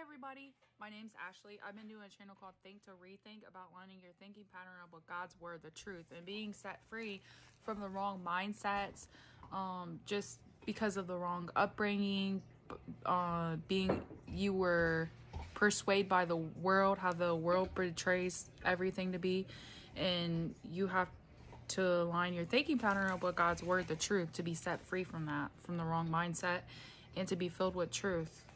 everybody, my name's Ashley. I've been doing a channel called Think to Rethink about lining your thinking pattern up with God's Word, the truth, and being set free from the wrong mindsets, um, just because of the wrong upbringing, uh, being you were persuaded by the world, how the world portrays everything to be, and you have to align your thinking pattern up with God's Word, the truth, to be set free from that, from the wrong mindset, and to be filled with truth.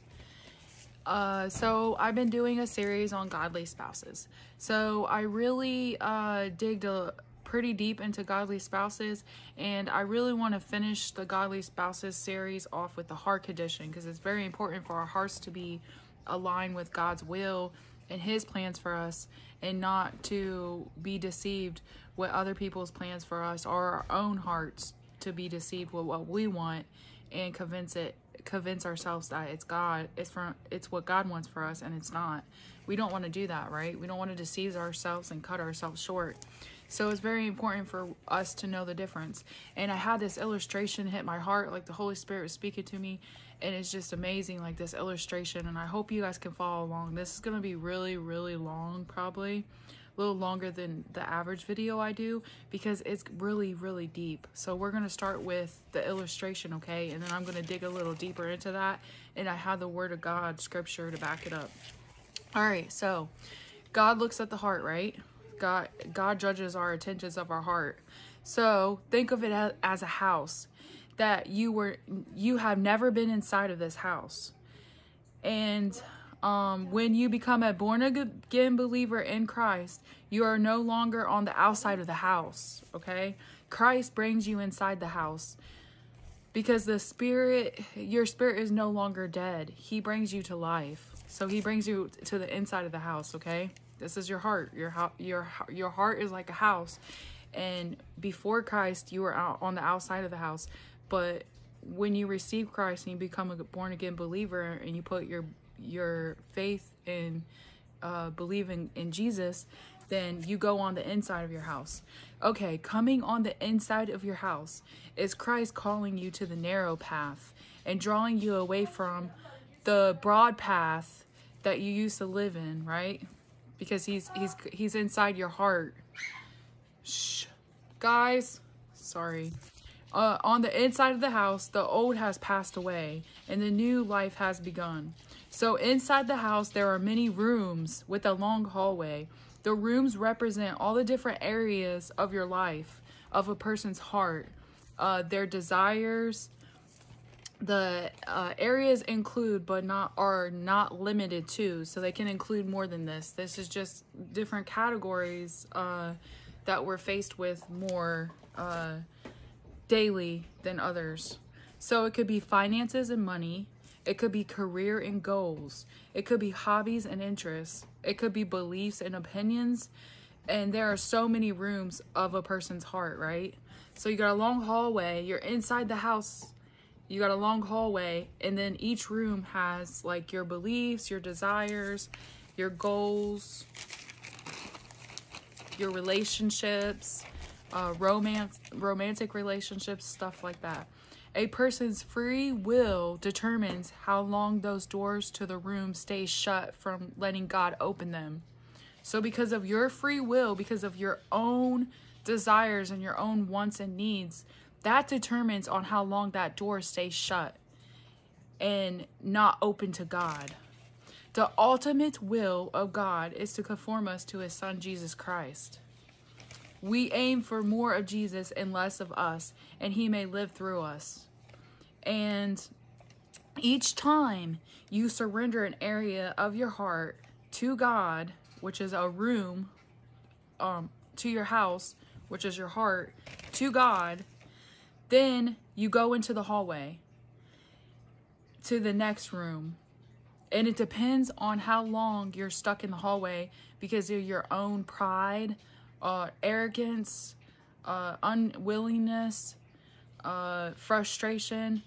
Uh, so I've been doing a series on godly spouses. So I really uh, digged a pretty deep into godly spouses, and I really want to finish the godly spouses series off with the heart condition because it's very important for our hearts to be aligned with God's will and His plans for us, and not to be deceived with other people's plans for us or our own hearts to be deceived with what we want and convince it convince ourselves that it's God, it's from it's what God wants for us and it's not. We don't want to do that, right? We don't want to deceive ourselves and cut ourselves short. So it's very important for us to know the difference. And I had this illustration hit my heart, like the Holy Spirit was speaking to me, and it's just amazing, like this illustration. And I hope you guys can follow along. This is going to be really, really long, probably little longer than the average video I do because it's really, really deep. So we're going to start with the illustration, okay? And then I'm going to dig a little deeper into that. And I have the Word of God, Scripture, to back it up. All right, so God looks at the heart, right? God, God judges our intentions of our heart. So think of it as a house that you were, you have never been inside of this house. And um, when you become a born again believer in Christ, you are no longer on the outside of the house, okay? Christ brings you inside the house because the spirit, your spirit is no longer dead. He brings you to life. So he brings you to the inside of the house, okay? This is your heart. Your, your, your heart is like a house. And before Christ, you were out on the outside of the house. But when you receive Christ and you become a born again believer and you put your your faith in uh, believing in Jesus, then you go on the inside of your house. Okay, coming on the inside of your house is Christ calling you to the narrow path and drawing you away from the broad path that you used to live in, right? Because he's he's he's inside your heart. Shh. Guys, sorry. Uh, on the inside of the house, the old has passed away and the new life has begun. So inside the house, there are many rooms with a long hallway. The rooms represent all the different areas of your life, of a person's heart, uh, their desires. The uh, areas include, but not are not limited to. So they can include more than this. This is just different categories uh, that we're faced with more uh, daily than others. So it could be finances and money. It could be career and goals. It could be hobbies and interests. It could be beliefs and opinions. And there are so many rooms of a person's heart, right? So you got a long hallway. You're inside the house. You got a long hallway. And then each room has like your beliefs, your desires, your goals, your relationships, uh, romance, romantic relationships, stuff like that. A person's free will determines how long those doors to the room stay shut from letting God open them. So, because of your free will, because of your own desires and your own wants and needs, that determines on how long that door stays shut and not open to God. The ultimate will of God is to conform us to his son Jesus Christ. We aim for more of Jesus and less of us, and he may live through us. And each time you surrender an area of your heart to God, which is a room, um, to your house, which is your heart, to God, then you go into the hallway to the next room. And it depends on how long you're stuck in the hallway because of your own pride, uh, arrogance, uh, unwillingness, uh, frustration,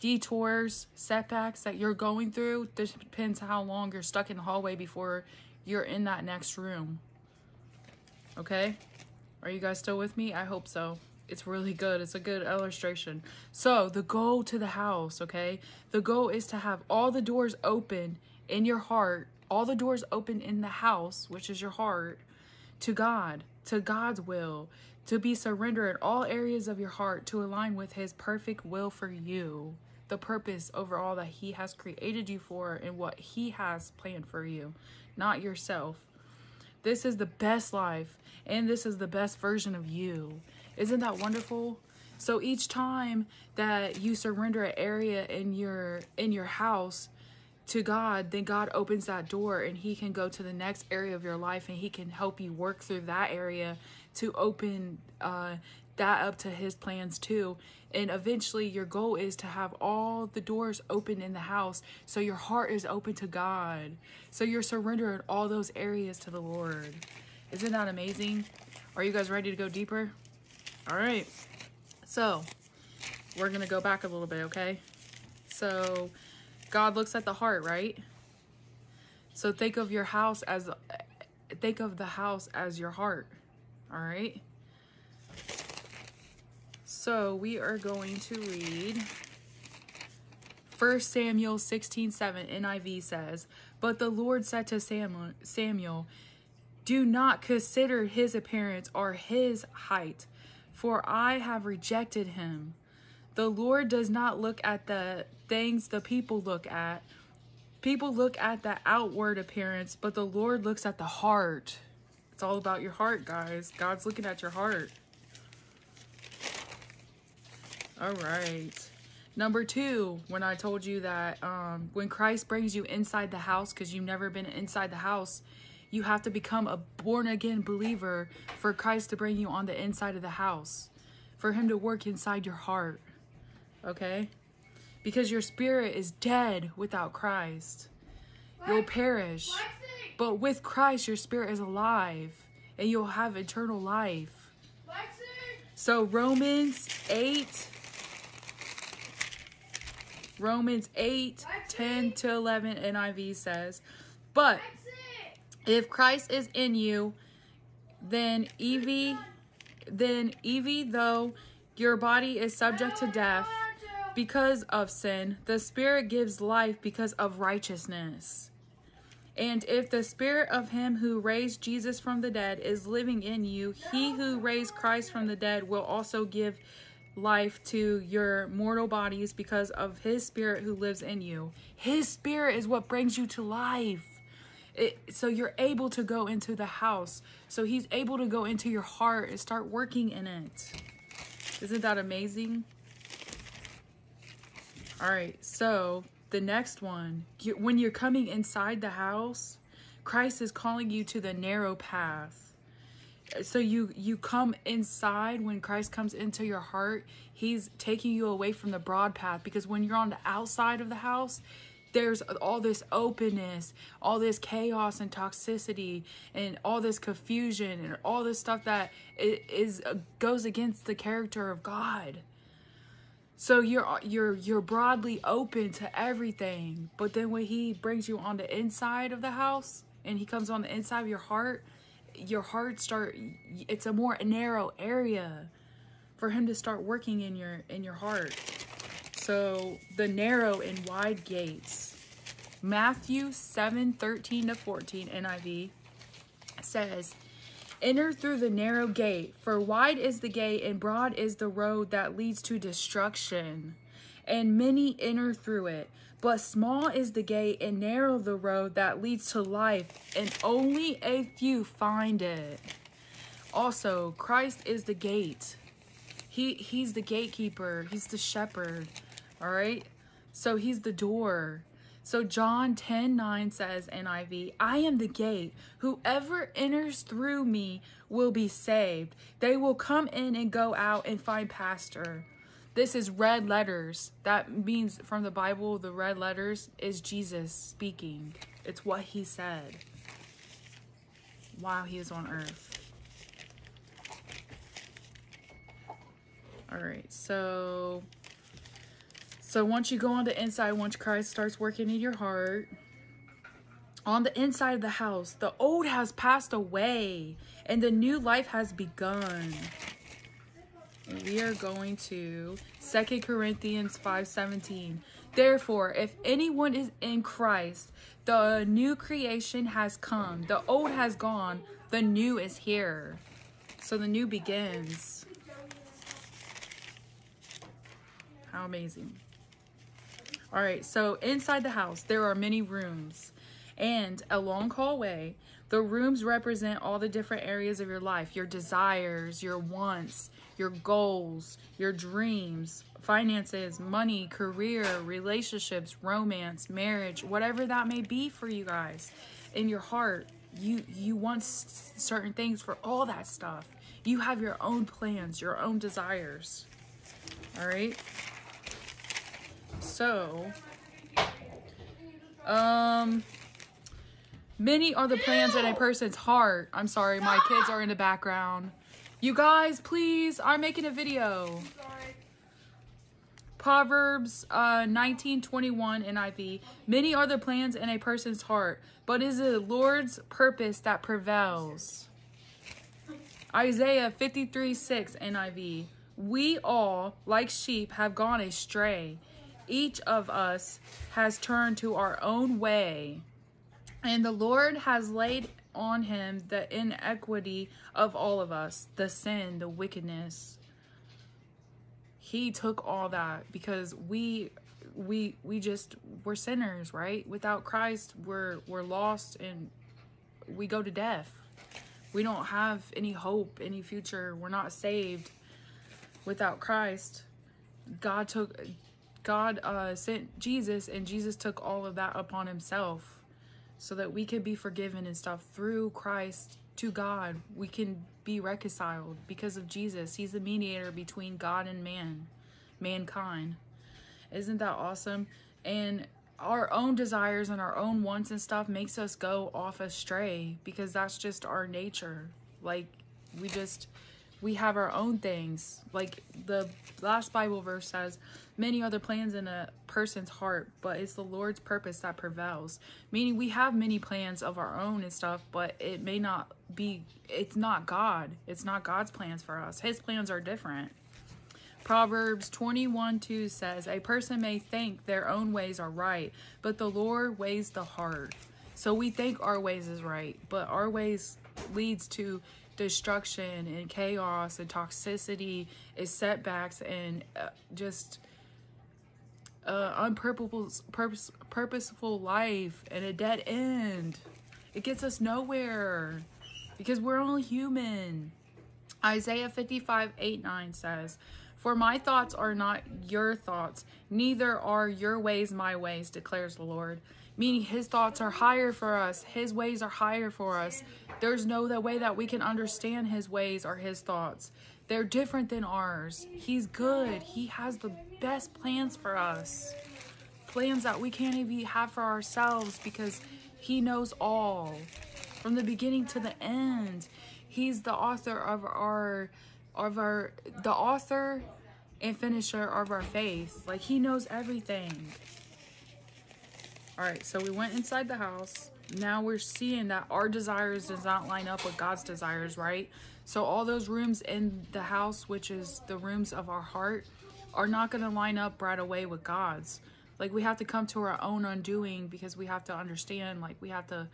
detours, setbacks that you're going through. This depends how long you're stuck in the hallway before you're in that next room. Okay? Are you guys still with me? I hope so. it's really good. It's a good illustration. So, the goal to the house, okay? The goal is to have all the doors open in your heart, all the doors open in the house, which is your heart, to God, to God's will, to be surrendered in all areas of your heart to align with His perfect will for you, the purpose over all that He has created you for and what He has planned for you, not yourself. This is the best life, and this is the best version of you. Isn't that wonderful? So each time that you surrender an area in your in your house to God, then God opens that door and he can go to the next area of your life and he can help you work through that area to open uh, that up to his plans too. And eventually, your goal is to have all the doors open in the house so your heart is open to God. So you're surrendering all those areas to the Lord. Isn't that amazing? Are you guys ready to go deeper? All right. So, we're going to go back a little bit, okay? So, God looks at the heart, right? So, think of your house as think of the house as your heart. All right? So, we are going to read 1 Samuel 16 7 NIV says, But the Lord said to Samuel, Samuel, Do not consider his appearance or his height for I have rejected him. The Lord does not look at the things the people look at. People look at the outward appearance, but the Lord looks at the heart. It's all about your heart, guys. God's looking at your heart. All right. Number two, when I told you that um, when Christ brings you inside the house, because you've never been inside the house, you have to become a born again believer for Christ to bring you on the inside of the house, for Him to work inside your heart. Okay? Because your spirit is dead without Christ. You'll perish. But with Christ, your spirit is alive and you'll have eternal life. So, Romans 8. Romans 8, 10 to 11 NIV says, But if Christ is in you, then Evie, then Evie, though your body is subject to death because of sin, the Spirit gives life because of righteousness. And if the Spirit of Him who raised Jesus from the dead is living in you, He who raised Christ from the dead will also give life to your mortal bodies because of His Spirit who lives in you. His Spirit is what brings you to life. It, so you're able to go into the house. So he's able to go into your heart and start working in it. Isn't that amazing? All right, so the next one, you, when you're coming inside the house, Christ is calling you to the narrow path. So you you come inside when Christ comes into your heart, he's taking you away from the broad path because when you're on the outside of the house, there's all this openness, all this chaos and toxicity, and all this confusion, and all this stuff that is uh, goes against the character of God. So you're you're you're broadly open to everything, but then when He brings you on the inside of the house, and He comes on the inside of your heart, your heart start. It's a more narrow area for Him to start working in your in your heart. So the narrow and wide gates. Matthew 7 13 to 14 NIV says, Enter through the narrow gate, for wide is the gate and broad is the road that leads to destruction, and many enter through it. But small is the gate and narrow the road that leads to life, and only a few find it. Also, Christ is the gate. He he's the gatekeeper. He's the shepherd. All right. So he's the door. So John 10 9 says, NIV, I am the gate. Whoever enters through me will be saved. They will come in and go out and find pasture. This is red letters. That means from the Bible, the red letters is Jesus speaking. It's what he said while he was on earth. All right, so so once you go on the inside, once Christ starts working in your heart, on the inside of the house, the old has passed away and the new life has begun. we are going to Second Corinthians 5:17. Therefore, if anyone is in Christ, the new creation has come. The old has gone, the new is here. So the new begins. How amazing. All right, so inside the house, there are many rooms and a long hallway. The rooms represent all the different areas of your life your desires, your wants, your goals, your dreams, finances, money, career, relationships, romance, marriage, whatever that may be for you guys in your heart. You you want certain things for all that stuff. You have your own plans, your own desires. All right? So, um many are the plans in a person's heart. I'm sorry, my kids are in the background. You guys, please, I'm making a video. Proverbs uh, 1921 NIV. Many are the plans in a person's heart, but it is the Lord's purpose that prevails. Isaiah 53 6 NIV. We all, like sheep, have gone astray. Each of us has turned to our own way, and the Lord has laid on him the inequity of all of us, the sin, the wickedness. He took all that because we we we just we're sinners, right? Without Christ, we're we're lost and we go to death. We don't have any hope, any future. We're not saved without Christ. God took God uh, sent Jesus, and Jesus took all of that upon himself so that we could be forgiven and stuff through Christ to God. We can be reconciled because of Jesus. He's the mediator between God and man, mankind. Isn't that awesome? And our own desires and our own wants and stuff makes us go off astray because that's just our nature. Like we just we have our own things. Like the last Bible verse says, many other plans in a person's heart, but it's the Lord's purpose that prevails. Meaning we have many plans of our own and stuff, but it may not be it's not God. It's not God's plans for us. His plans are different. Proverbs 21 2 says, A person may think their own ways are right, but the Lord weighs the heart. So we think our ways is right, but our ways leads to destruction and chaos and toxicity is setbacks and uh, just uh, unpurposeful purpose, purposeful life and a dead end. It gets us nowhere because we're only human. Isaiah 55 8 9 says, For my thoughts are not your thoughts, neither are your ways my ways, declares the Lord. Meaning his thoughts are higher for us, his ways are higher for us. There's no the way that we can understand his ways or his thoughts. They're different than ours. He's good. He has the best plans for us. Plans that we can't even have for ourselves because he knows all from the beginning to the end. He's the author of our of our the author and finisher of our faith. Like he knows everything. All right, so we went inside the house. Now we're seeing that our desires does not line up with God's desires, right? So all those rooms in the house, which is the rooms of our heart, are not going to line up right away with God's. Like we have to come to our own undoing because we have to understand, like we have to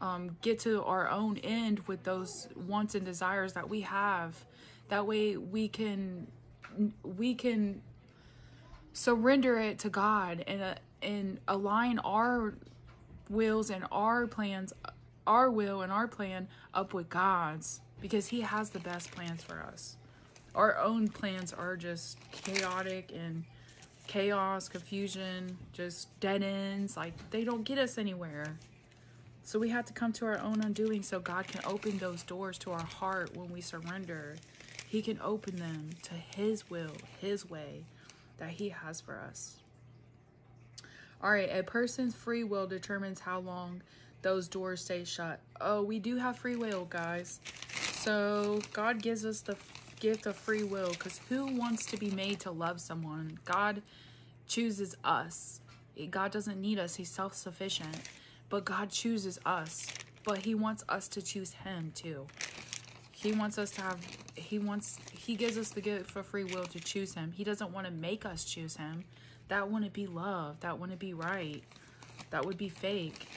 um, get to our own end with those wants and desires that we have. That way we can we can surrender it to God and uh, and align our wills and our plans, our will and our plan up with God's because He has the best plans for us. Our own plans are just chaotic and chaos, confusion, just dead ends. Like they don't get us anywhere. So we have to come to our own undoing so God can open those doors to our heart when we surrender. He can open them to His will, His way that He has for us. All right, a person's free will determines how long those doors stay shut. Oh, we do have free will, guys. So God gives us the gift of free will because who wants to be made to love someone? God chooses us. God doesn't need us, He's self sufficient. But God chooses us. But He wants us to choose Him too. He wants us to have he wants he gives us the gift for free will to choose him. He doesn't want to make us choose him. That wouldn't be love. That wouldn't be right. That would be fake.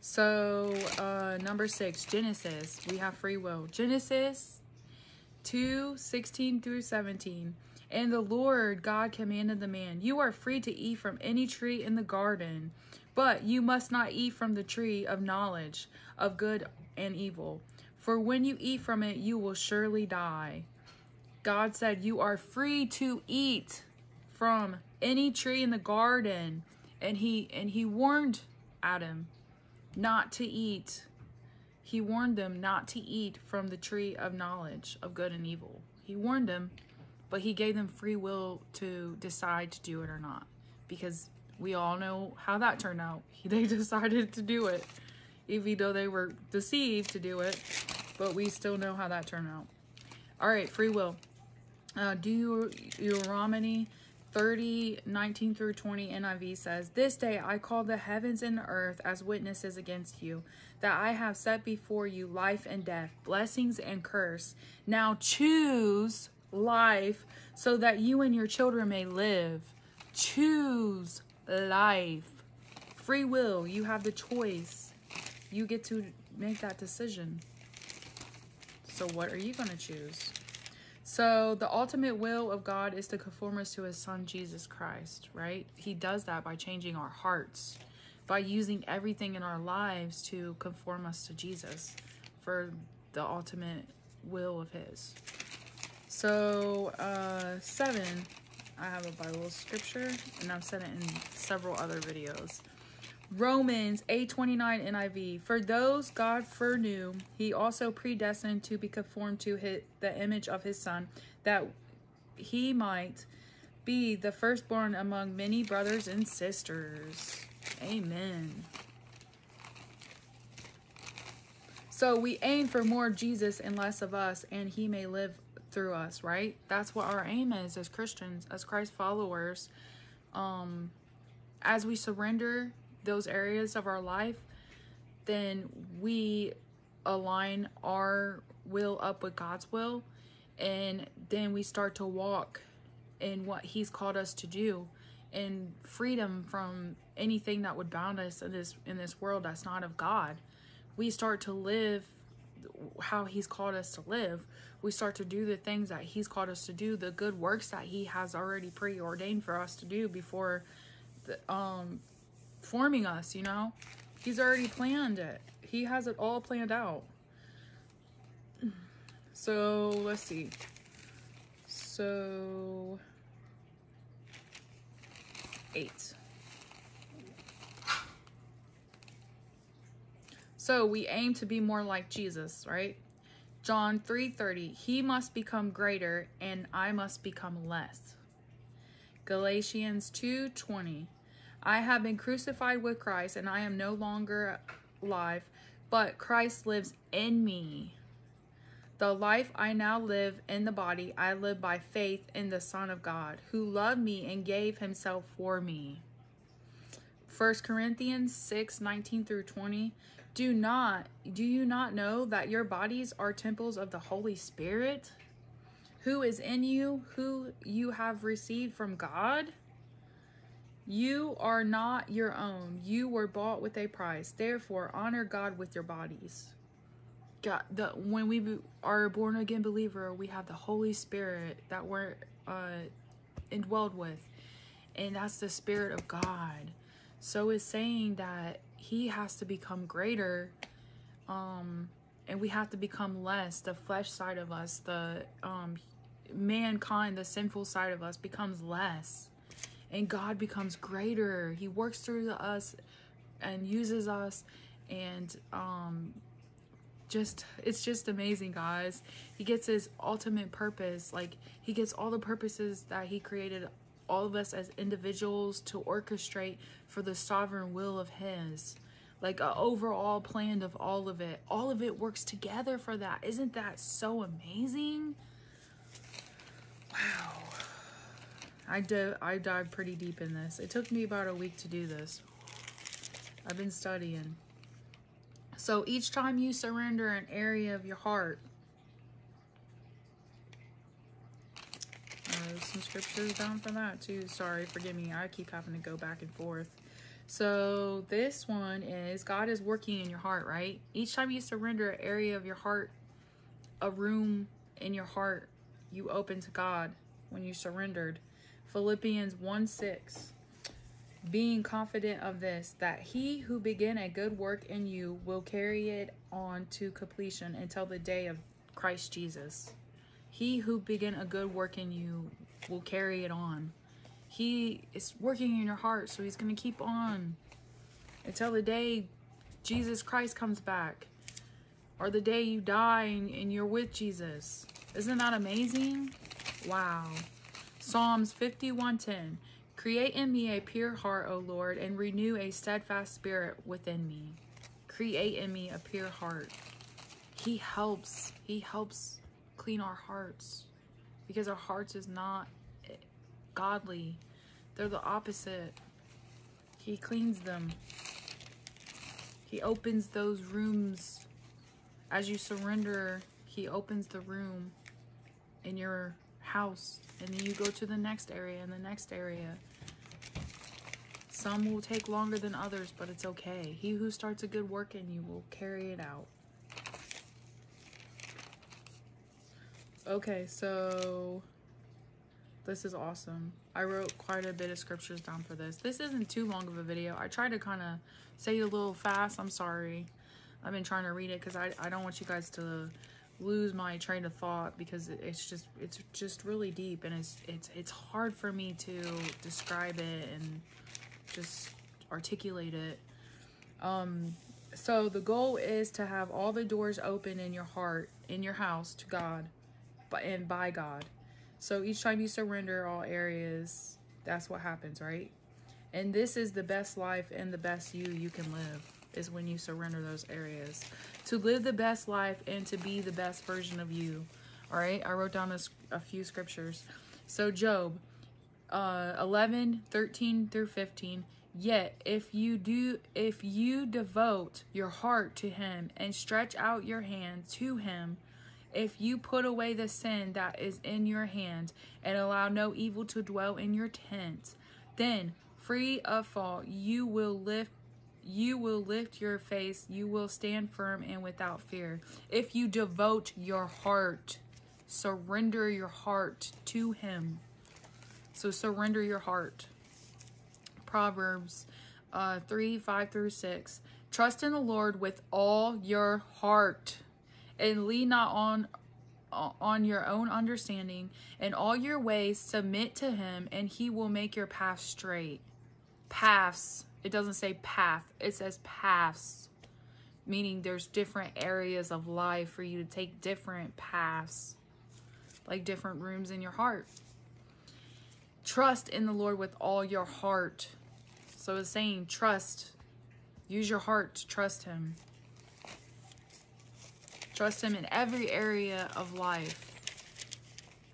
So, uh, number six, Genesis. We have free will. Genesis 2 16 through 17. And the Lord God commanded the man, You are free to eat from any tree in the garden, but you must not eat from the tree of knowledge of good and evil. For when you eat from it, you will surely die. God said, You are free to eat from any tree in the garden. And he and he warned Adam not to eat. He warned them not to eat from the tree of knowledge of good and evil. He warned them, but he gave them free will to decide to do it or not. Because we all know how that turned out. They decided to do it, even though they were deceived to do it. But we still know how that turned out. All right, free will. Uh, Deuteronomy 30, 19 through 20 NIV says, This day I call the heavens and the earth as witnesses against you, that I have set before you life and death, blessings and curse. Now choose life so that you and your children may live. Choose life. Free will. You have the choice. You get to make that decision. So, what are you going to choose? So, the ultimate will of God is to conform us to his son, Jesus Christ, right? He does that by changing our hearts, by using everything in our lives to conform us to Jesus for the ultimate will of his. So, uh, seven, I have a Bible scripture, and I've said it in several other videos. Romans 8:29 NIV For those God foreknew he also predestined to be conformed to his, the image of his son that he might be the firstborn among many brothers and sisters. Amen. So we aim for more Jesus and less of us and he may live through us, right? That's what our aim is as Christians, as Christ followers. Um as we surrender those areas of our life, then we align our will up with God's will and then we start to walk in what he's called us to do and freedom from anything that would bound us in this in this world that's not of God. We start to live how he's called us to live. We start to do the things that he's called us to do, the good works that he has already preordained for us to do before the, um forming us, you know? He's already planned it. He has it all planned out. So, let's see. So, eight. So, we aim to be more like Jesus, right? John 3:30 He must become greater and I must become less. Galatians 2:20 I have been crucified with Christ, and I am no longer alive, but Christ lives in me. The life I now live in the body, I live by faith in the Son of God, who loved me and gave himself for me. 1 Corinthians 6 19 through 20. Do not, do you not know that your bodies are temples of the Holy Spirit, who is in you, who you have received from God? You are not your own. You were bought with a price. Therefore, honor God with your bodies. God, the when we are a born again believer, we have the Holy Spirit that we're uh, indwelled with, and that's the Spirit of God. So it's saying that He has to become greater, um, and we have to become less. The flesh side of us, the um, mankind, the sinful side of us, becomes less and God becomes greater. He works through us and uses us. And um just it's just amazing guys. He gets his ultimate purpose. Like he gets all the purposes that he created all of us as individuals to orchestrate for the sovereign will of his. Like a overall plan of all of it. All of it works together for that. Isn't that so amazing? Wow I, do, I dived pretty deep in this. It took me about a week to do this. I've been studying. So each time you surrender an area of your heart, uh, some scriptures down for that too. Sorry, forgive me. I keep having to go back and forth. So this one is God is working in your heart, right? Each time you surrender an area of your heart, a room in your heart, you open to God when you surrendered. Philippians 1 6. Being confident of this, that he who began a good work in you will carry it on to completion until the day of Christ Jesus. He who began a good work in you will carry it on. He is working in your heart, so he's going to keep on until the day Jesus Christ comes back or the day you die and, you're with Jesus. Isn't that amazing? Wow. Psalms 51:10 Create in me a pure heart, O Lord, and renew a steadfast spirit within me. Create in me a pure heart. He helps. He helps clean our hearts because our hearts is not eh, godly. They're the opposite. He cleans them. He opens those rooms. As you surrender, he opens the room in your house. And then you go to the next area and the next area. Some will take longer than others, but it's okay. He who starts a good work in you will carry it out. Okay, so this is awesome. I wrote quite a bit of scriptures down for this. This isn't too long of a video. I tried to kind of say it a little fast. I'm sorry. I've been trying to read it because I, I don't want you guys to lose my train of thought because it's just it's just really deep and it's it's it's hard for me to describe it and just articulate it. Um so the goal is to have all the doors open in your heart, in your house to God, but and by God. So each time you surrender all areas, that's what happens, right? And this is the best life and the best you you can live is when you surrender those areas. To live the best life and to be the best version of you. All right, I wrote down a, a few scriptures. So Job uh, 11, 13 through 15. Yet if you do if you devote your heart to him and stretch out your hand to him, if you put away the sin that is in your hand and allow no evil to dwell in your tent, then free of fault you will lift you will lift your face, you will stand firm and without fear. If you devote your heart, surrender your heart to him. So surrender your heart. Proverbs uh, 3 5 through 6. Trust in the Lord with all your heart and lean not on on your own understanding in all your ways submit to him and he will make your path straight paths it doesn't say path. It says paths meaning there's different areas of life for you to take different paths like different rooms in your heart. Trust in the lord with all your heart. So it's saying trust. Use your heart to trust him. Trust Him in every area of life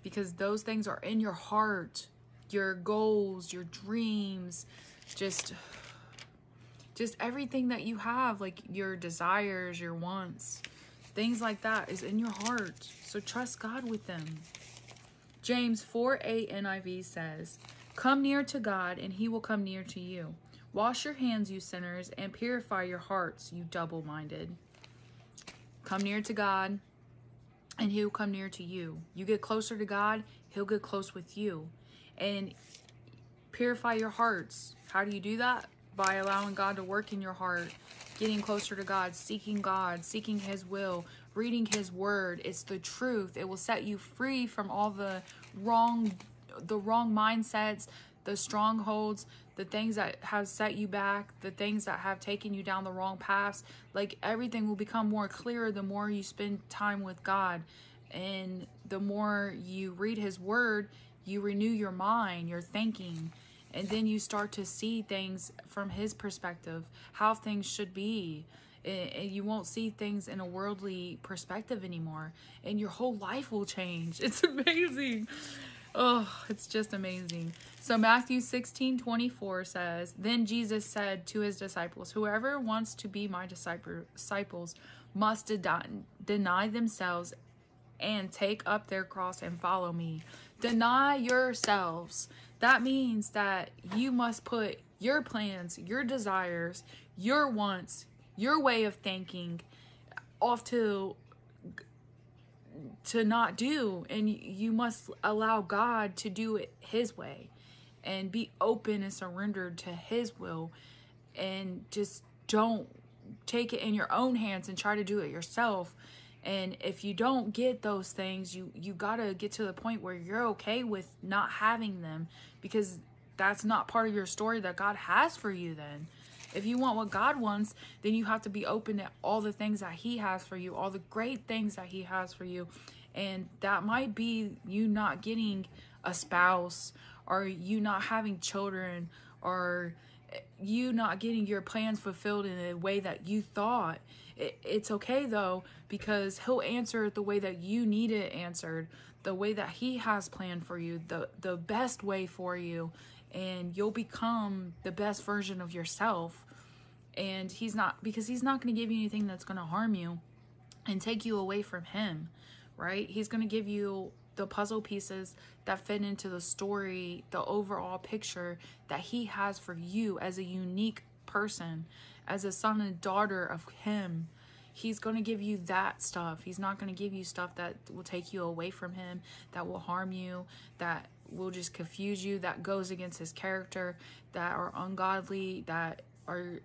because those things are in your heart. Your goals, your dreams, just just everything that you have, like your desires, your wants, things like that is in your heart. So trust God with them. James 4 8 NIV says, Come near to God, and he will come near to you. Wash your hands, you sinners, and purify your hearts, you double minded. Come near to God, and He'll come near to you. You get closer to God, He'll get close with you. And purify your hearts. How do you do that? By allowing God to work in your heart, getting closer to God, seeking God, seeking His will, reading His Word. It's the truth. It will set you free from all the wrong, the wrong mindsets, the strongholds, the things that have set you back, the things that have taken you down the wrong paths, like everything will become more clear the more you spend time with God. And the more you read His Word, you renew your mind, your thinking, and then you start to see things from His perspective, how things should be. And you won't see things in a worldly perspective anymore, and your whole life will change. It's amazing. Oh, it's just amazing. So Matthew 16, 24 says, Then Jesus said to his disciples, Whoever wants to be my disciples must deny themselves and take up their cross and follow me. Deny yourselves. That means that you must put your plans, your desires, your wants, your way of thinking off to to not do. And you must allow God to do it his way and be open and surrendered to his will. And just don't take it in your own hands and try to do it yourself and if you don't get those things you you got to get to the point where you're okay with not having them because that's not part of your story that God has for you then if you want what God wants, then you have to be open to all the things that He has for you, all the great things that He has for you. And that might be you not getting a spouse, or you not having children, or you not getting your plans fulfilled in the way that you thought. It's okay though, because He'll answer it the way that you need it answered, the way that He has planned for you, the, the best way for you and you'll become the best version of yourself. And he's not because he's not going to give you anything that's going to harm you and take you away from him right? He's going to give you the puzzle pieces that fit into the story the overall picture that he has for you as a unique person as a son and daughter of him he's going to give you that stuff. He's not going to give you stuff that will take you away from him that will harm you that will just confuse you that goes against his character that are ungodly that are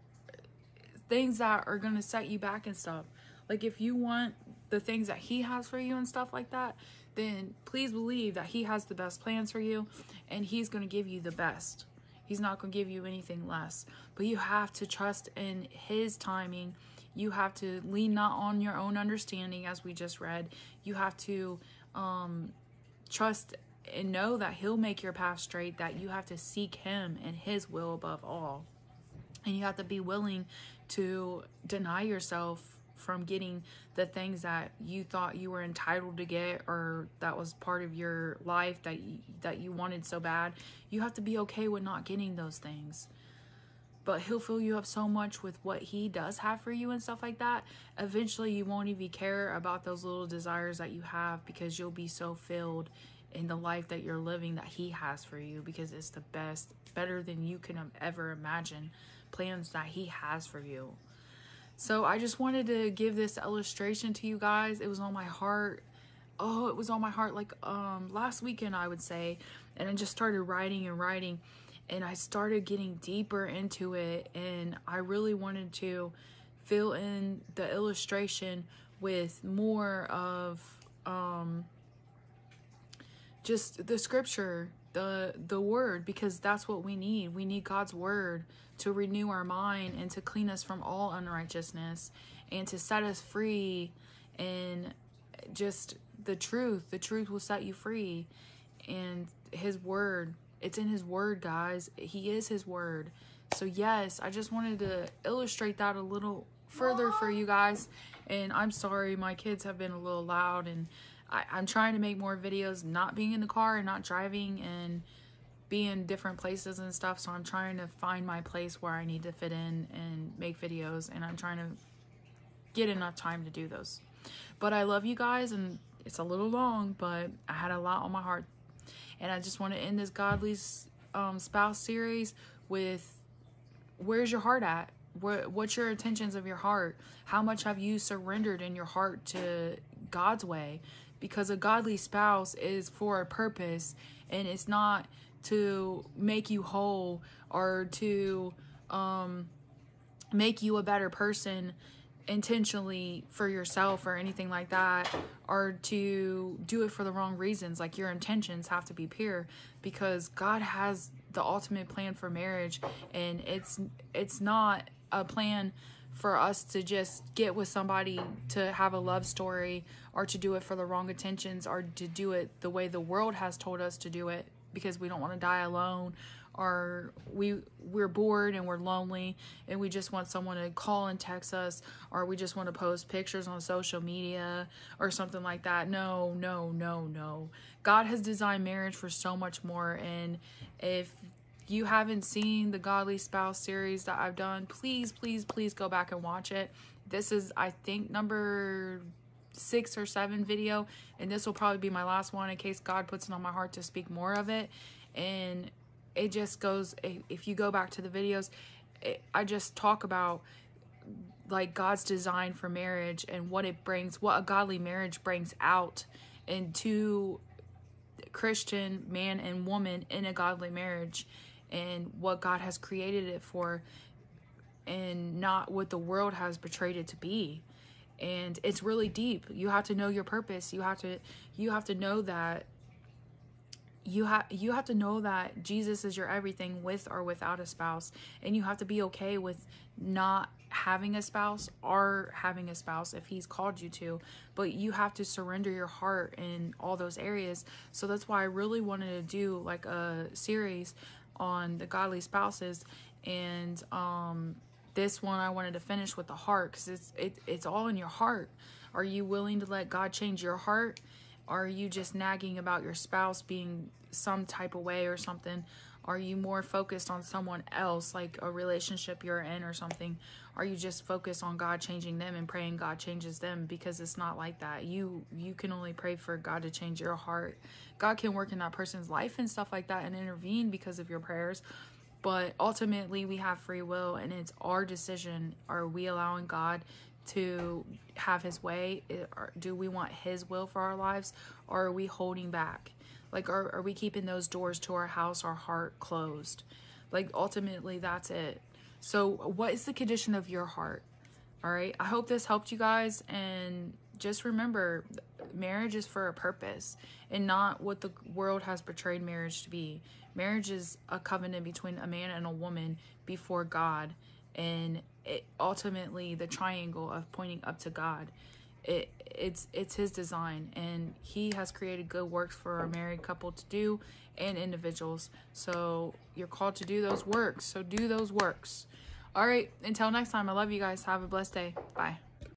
things that are going to set you back and stuff. Like if you want the things that he has for you and stuff like that then please believe that he has the best plans for you and he's going to give you the best he's not going to give you anything less. But you have to trust in his timing. You have to lean not on your own understanding as we just read. You have to um, trust and know that he'll make your path straight that you have to seek him and his will above all. And you have to be willing to deny yourself from getting the things that you thought you were entitled to get or that was part of your life that you, that you wanted so bad you have to be okay with not getting those things. But he'll fill you up so much with what he does have for you and stuff like that. Eventually you won't even care about those little desires that you have because you'll be so filled in the life that you're living that he has for you because it's the best better than you can ever imagine plans that he has for you so i just wanted to give this illustration to you guys. It was on my heart. Oh it was on my heart like um last weekend i would say. And i just started writing and writing and i started getting deeper into it and i really wanted to fill in the illustration with more of um just the scripture the the word because that's what we need. We need god's word to renew our mind and to clean us from all unrighteousness and to set us free and just the truth. The truth will set you free. And his word it's in his word guys. He is his word. So yes i just wanted to illustrate that a little further for you guys. And i'm sorry my kids have been a little loud and I, I'm trying to make more videos not being in the car and not driving and be in different places and stuff. So I'm trying to find my place where I need to fit in and make videos. And I'm trying to get enough time to do those. But I love you guys and it's a little long, but I had a lot on my heart. And I just want to end this Godly um, Spouse series with where's your heart at? What, what's your intentions of your heart? How much have you surrendered in your heart to God's way? Because a godly spouse is for a purpose and it's not to make you whole or to um, make you a better person intentionally for yourself or anything like that or to do it for the wrong reasons like your intentions have to be pure because God has the ultimate plan for marriage and it's it's not a plan for us to just get with somebody to have a love story or to do it for the wrong intentions or to do it the way the world has told us to do it because we don't want to die alone or we we're bored and we're lonely and we just want someone to call and text us or we just want to post pictures on social media or something like that. No no no no. God has designed marriage for so much more and if you haven't seen the Godly Spouse series that I've done, please, please, please go back and watch it. This is, I think, number six or seven video, and this will probably be my last one in case God puts it on my heart to speak more of it. And it just goes, if you go back to the videos, it, I just talk about like God's design for marriage and what it brings, what a godly marriage brings out into Christian man and woman in a godly marriage and what God has created it for and not what the world has betrayed it to be. And it's really deep. You have to know your purpose. You have to you have to know that you have you have to know that Jesus is your everything with or without a spouse. And you have to be okay with not having a spouse or having a spouse if he's called you to. But you have to surrender your heart in all those areas. So that's why I really wanted to do like a series on the godly spouses and um this one I wanted to finish with the heart because it's it, it's all in your heart. Are you willing to let God change your heart? Are you just nagging about your spouse being some type of way or something? Are you more focused on someone else, like a relationship you're in or something? Are you just focused on God changing them and praying God changes them? Because it's not like that. You you can only pray for God to change your heart. God can work in that person's life and stuff like that and intervene because of your prayers but ultimately we have free will and it's our decision are we allowing god to have his way do we want his will for our lives or are we holding back like are, are we keeping those doors to our house our heart closed? Like ultimately that's it. So what is the condition of your heart? All right? I hope this helped you guys and just remember marriage is for a purpose and not what the world has portrayed marriage to be. Marriage is a covenant between a man and a woman before God and it ultimately the triangle of pointing up to God it it's it's his design and he has created good works for a married couple to do and individuals. So you're called to do those works. So do those works. All right until next time i love you guys. Have a blessed day. Bye